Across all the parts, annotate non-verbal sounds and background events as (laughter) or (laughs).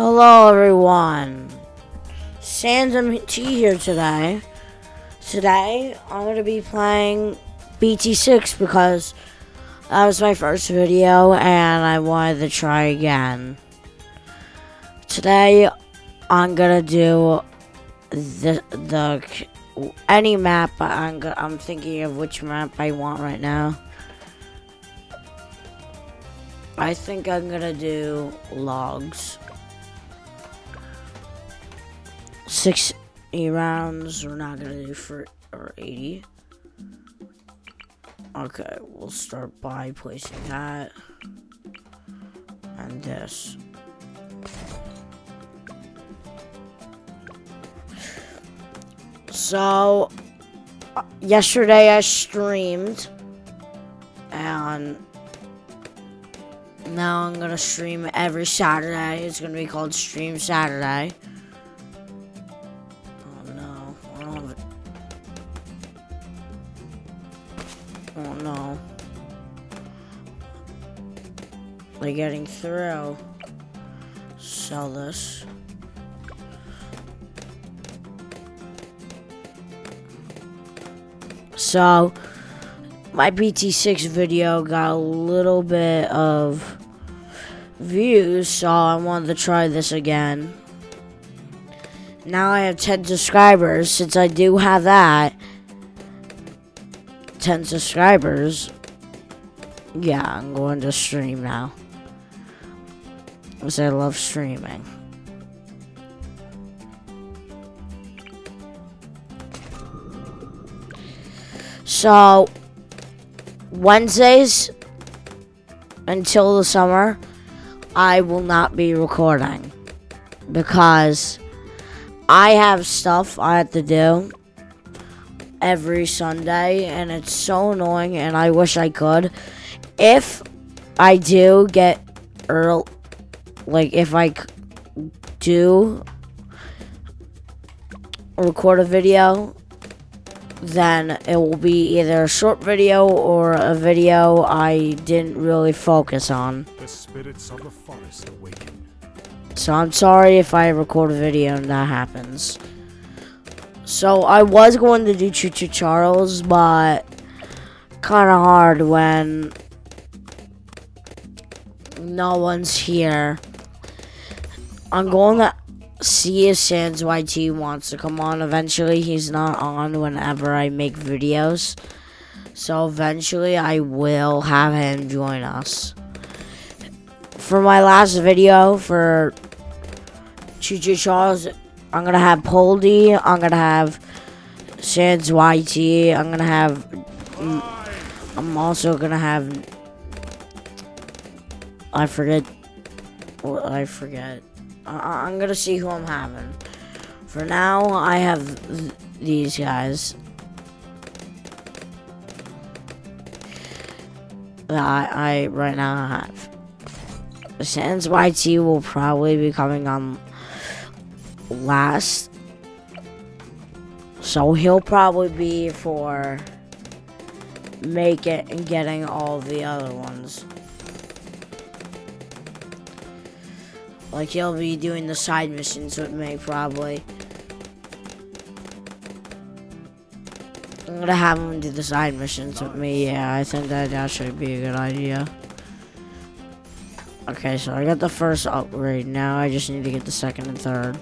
Hello everyone. Sans T here today. Today I'm gonna be playing BT6 because that was my first video and I wanted to try again. Today I'm gonna do the the any map. I'm I'm thinking of which map I want right now. I think I'm gonna do logs. 60 rounds, we're not gonna do for or 80. Okay, we'll start by placing that and this. So, uh, yesterday I streamed and now I'm gonna stream every Saturday. It's gonna be called Stream Saturday. They're through. Sell this. So, my BT6 video got a little bit of views, so I wanted to try this again. Now I have 10 subscribers. Since I do have that, 10 subscribers, yeah, I'm going to stream now. Because I love streaming. So, Wednesdays until the summer, I will not be recording because I have stuff I have to do every Sunday and it's so annoying and I wish I could. If I do get early, like if I do record a video then it will be either a short video or a video I didn't really focus on. The spirits of the forest awaken. So I'm sorry if I record a video and that happens. So I was going to do Choo Choo Charles, but kind of hard when no one's here. I'm going to see if Sans YT wants to come on. Eventually, he's not on whenever I make videos. So eventually, I will have him join us. For my last video for Choo Choo Charles, I'm gonna have Poldy. I'm gonna have Sans YT. I'm gonna have. Mm, I'm also gonna have. I forget. I forget. Uh, I am gonna see who I'm having. For now, I have th these guys. That I, I right now have. Sans YT will probably be coming on last. So he'll probably be for make it and getting all the other ones. Like, he'll be doing the side missions with me, probably. I'm gonna have him do the side missions with me, yeah, I think that actually be a good idea. Okay, so I got the first upgrade, now I just need to get the second and third.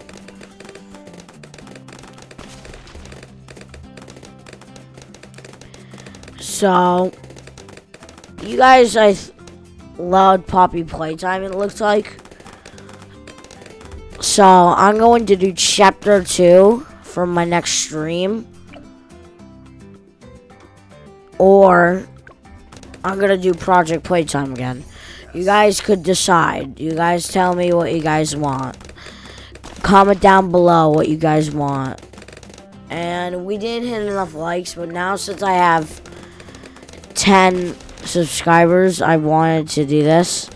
So, you guys, I loved Poppy Playtime, it looks like. So, I'm going to do chapter 2 for my next stream. Or, I'm going to do Project Playtime again. You guys could decide. You guys tell me what you guys want. Comment down below what you guys want. And we didn't hit enough likes, but now since I have 10 subscribers, I wanted to do this.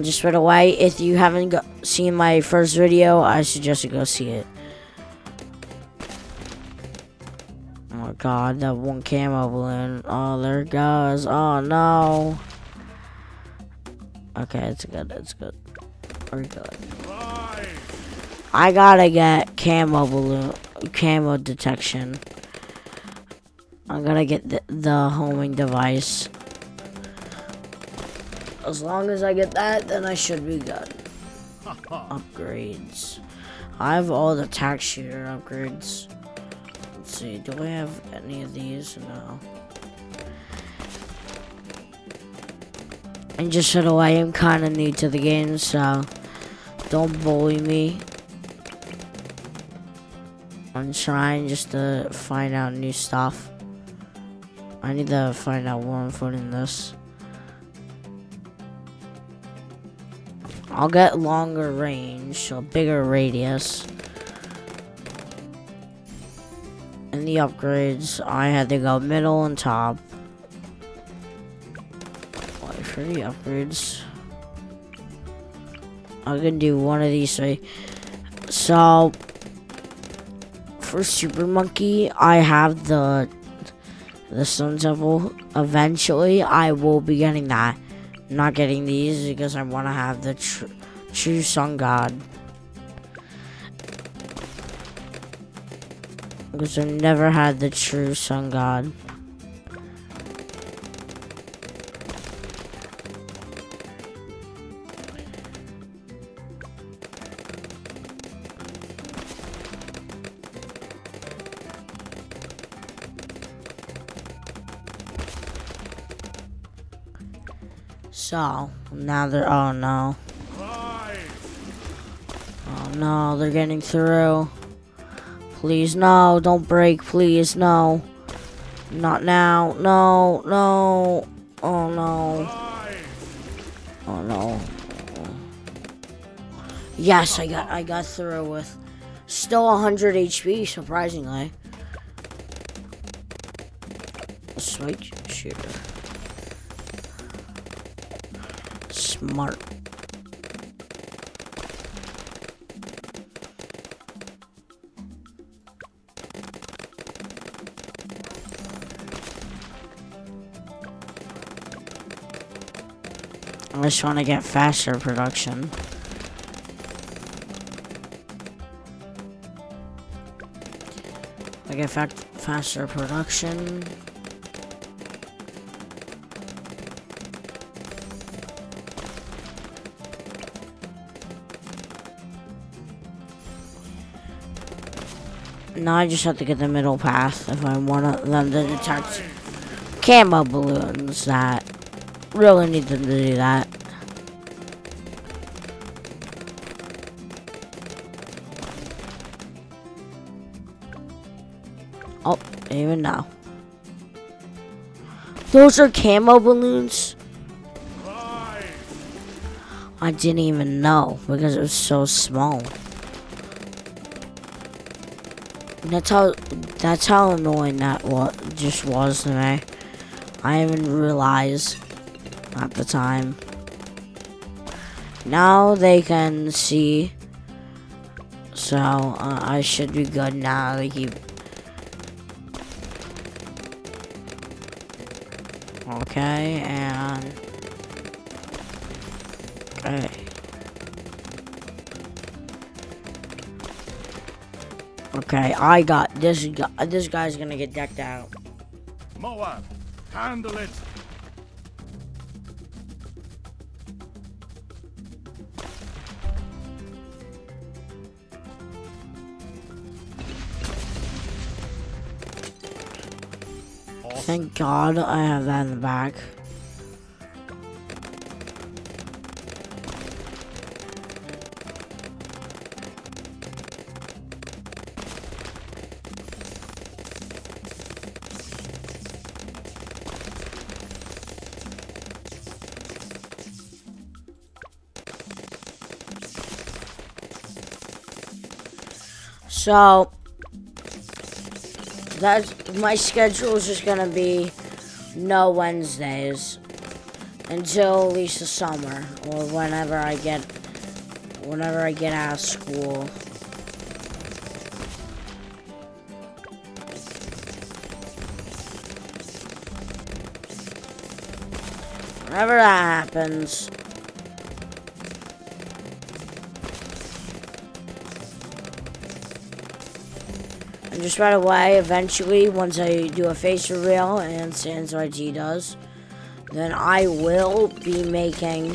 Just right away, if you haven't seen my first video, I suggest you go see it. Oh my god, that one camo balloon. Oh, there it goes. Oh no. Okay, it's good, it's good. We're good. I gotta get camo balloon, camo detection. I'm gonna get the, the homing device. As long as I get that, then I should be good. (laughs) Upgrades. I have all the Tack Shooter upgrades. Let's see, do I have any of these? No. And just so oh, know, I am kind of new to the game, so don't bully me. I'm trying just to find out new stuff. I need to find out where I'm putting this. I'll get longer range, so bigger radius. In the upgrades, I had to go middle and top. Wait for the upgrades. I'm gonna do one of these three. So, for Super Monkey, I have the the Sun Temple. Eventually, I will be getting that not getting these because I want to have the tr true sun god. Because I've never had the true sun god. So, now they're, oh no. Oh no, they're getting through. Please, no, don't break, please, no. Not now, no, no. Oh no. Oh no. Yes, I got I got through with still 100 HP, surprisingly. Sweet shooter. Smart. I just want to get faster production. I get faster production. Now I just have to get the middle path if I want them to detect camo balloons that really need them to do that. Oh, even now. Those are camo balloons? I didn't even know because it was so small. That's how that's how annoying that what just was to me. I didn't realize at the time. Now they can see. So uh, I should be good now. They keep. Okay, and okay. Okay, I got this. Guy, this guy's gonna get decked out. Moab, handle it. Thank God I have that in the back. So that's my schedule is just gonna be no Wednesdays until at least the summer or whenever I get whenever I get out of school. Whenever that happens. Just right away, eventually, once I do a face reveal and Sans YT does, then I will be making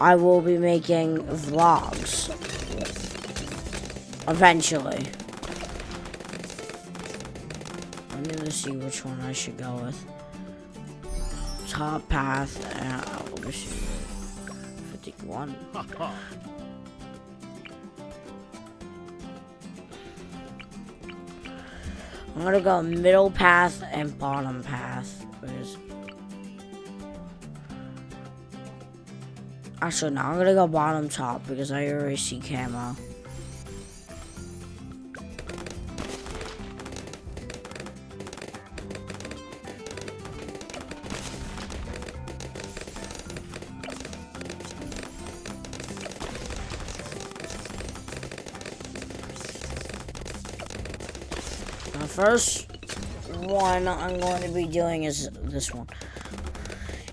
I will be making vlogs eventually. I'm gonna see which one I should go with. Top path, uh, let me see. 51. (laughs) I'm gonna go middle path and bottom path. Where's... Actually, no, I'm gonna go bottom top because I already see camo. First one I'm going to be doing is this one.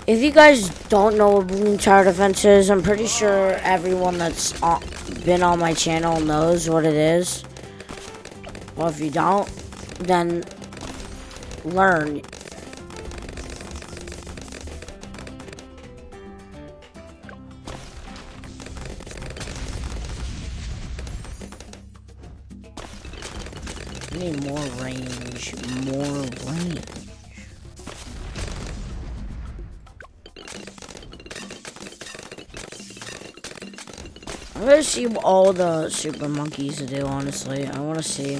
If you guys don't know what Bloons Tower Defense is, I'm pretty sure everyone that's been on my channel knows what it is. Well, if you don't, then learn. Range. I'm gonna see all the super monkeys do, honestly. I wanna see.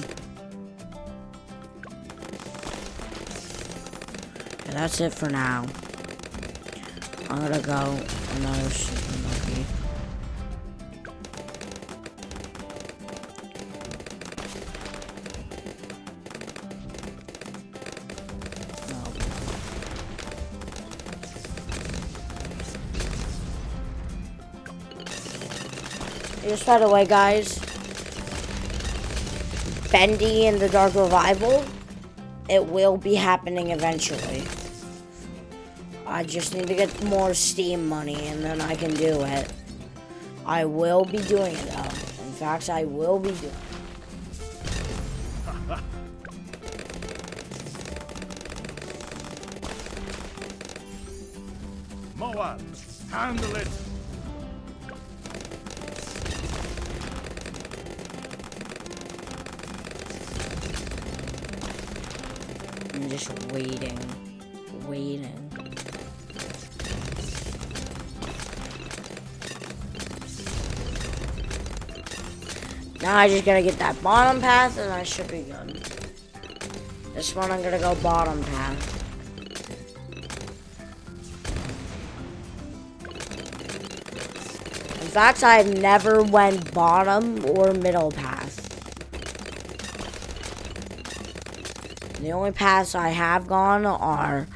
Okay, that's it for now. I'm gonna go another super Just by the way, guys, Bendy and the Dark Revival, it will be happening eventually. I just need to get more Steam money and then I can do it. I will be doing it though. In fact, I will be doing it. (laughs) Moab, handle it. I'm just waiting. Waiting. Now I just gotta get that bottom path and I should be good. This one I'm gonna go bottom path. In fact, I've never went bottom or middle path. The only paths I have gone are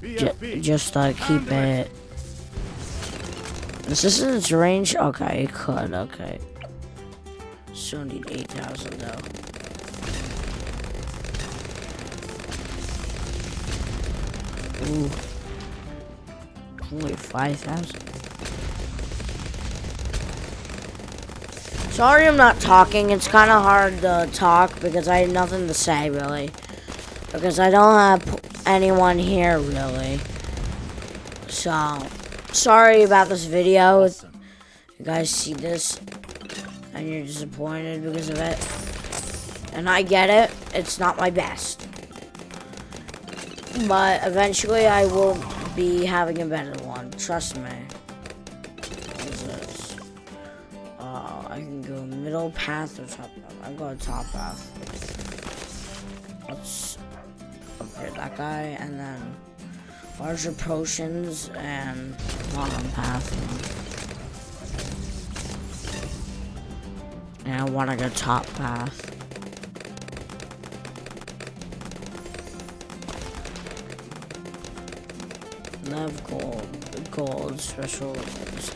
ju- just to keep Handle this it. Assistance range? Okay, it could, okay. Still need 8,000 though. Ooh. Only 5,000. Sorry I'm not talking. It's kind of hard to talk because I have nothing to say, really. Because I don't have anyone here, really. So, sorry about this video. Awesome. You guys see this and you're disappointed because of it. And I get it. It's not my best. But eventually I will be having a better one. Trust me. Middle path or top path. I'm going top path. Let's upgrade that guy and then larger potions and bottom path. And I want to go top path. Love gold, gold, special,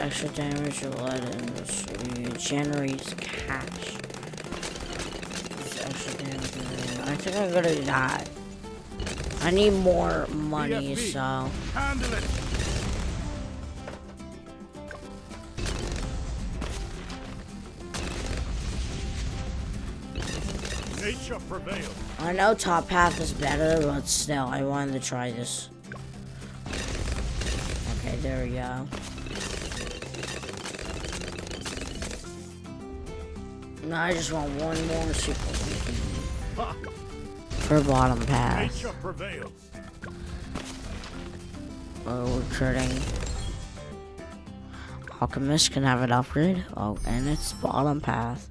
extra damage, lead, and regenerates cash. Extra damage. I think I'm gonna do that. I need more money, BFB. so. Handle it. Nature prevails. I know top path is better, but still, I wanted to try this. We go. Now I just want one more super for bottom prevails. Oh, recruiting. Alchemist can have an upgrade. Oh, and it's bottom path.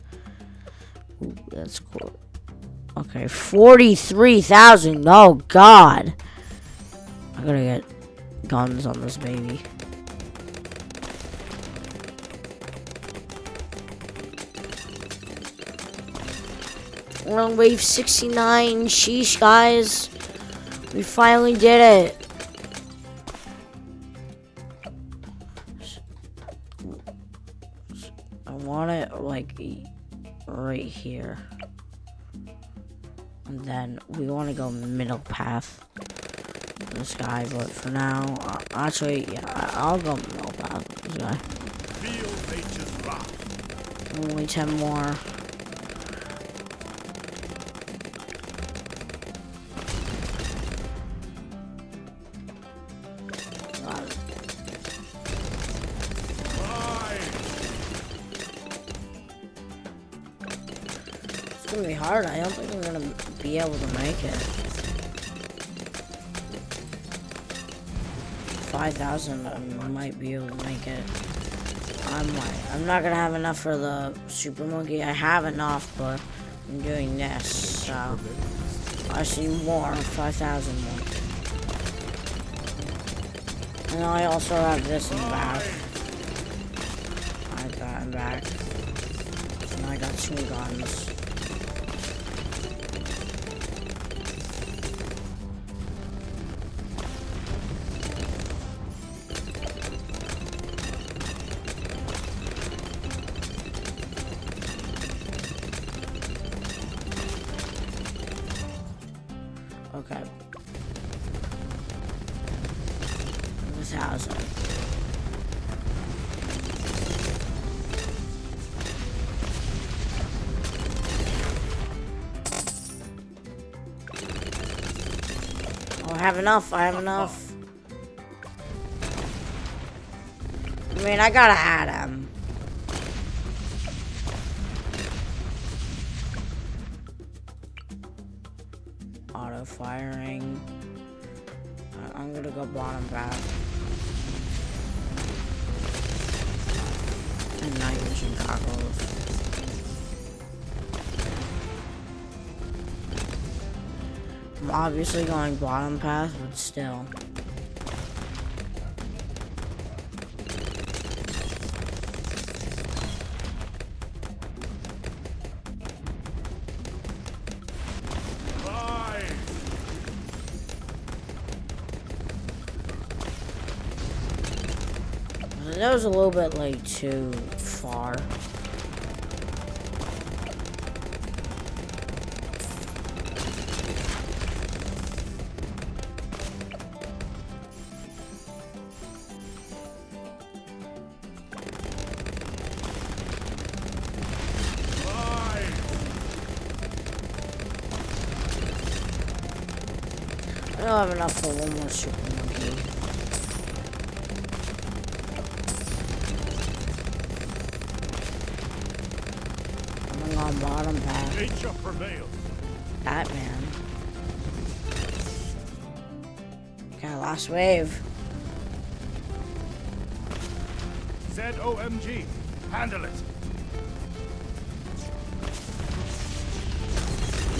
Ooh, that's cool. Okay, 43,000. Oh, God. I gotta get guns on this baby. We're on wave 69. Sheesh, guys. We finally did it. I want it like right here. And then we want to go middle path. This guy, but for now, uh, actually, yeah, I'll go middle path. This guy. Only 10 more. It's gonna be hard. I don't think I'm gonna be able to make it. 5,000, I might be able to make it. I might. I'm not gonna have enough for the Super Monkey. I have enough, but I'm doing this, so. I see more, 5,000 more. And I also have this in the back. I that in back. And I got two guns. Have enough. I have enough. I mean, I gotta add him. Auto firing. I'm gonna go bottom back. And night vision goggles. Obviously going bottom path, but still. That was a little bit like too far. For one more super monkey. I'm gonna go on bottom path. Nature prevails. Batman. Okay, last wave. ZOMG. Handle it.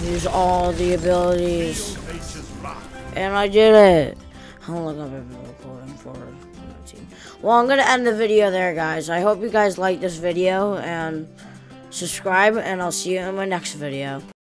Use all the abilities. And I did it. Recording for? 19. Well, I'm going to end the video there, guys. I hope you guys like this video and subscribe, and I'll see you in my next video.